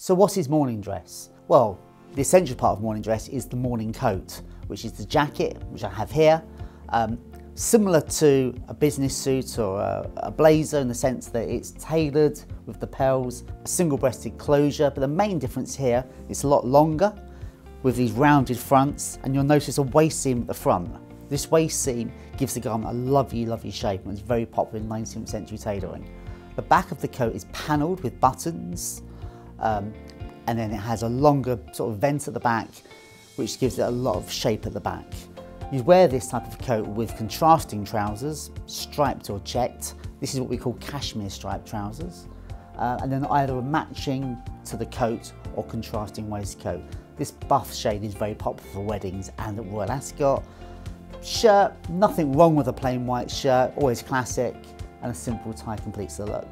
So what is morning dress? Well, the essential part of morning dress is the morning coat, which is the jacket, which I have here. Um, similar to a business suit or a, a, blazer in the sense that it's tailored with the lapels, a single-breasted closure, but the main difference here is it's a lot longer with these rounded fronts and you'll notice a waist seam at the front. This waist seam gives the garment a lovely, lovely shape and it's very popular in 19th century tailoring. The back of the coat is panelled with buttons um, and then it has a longer sort of vent at the back which gives it a lot of shape at the back. You wear this type of coat with contrasting trousers, striped or checked. This is what we call cashmere striped trousers. Uh, and then either a matching to the coat or contrasting waistcoat. This buff shade is very popular for weddings and at Royal Ascot. Shirt, nothing wrong with a plain white shirt, always classic, and a simple tie completes the look.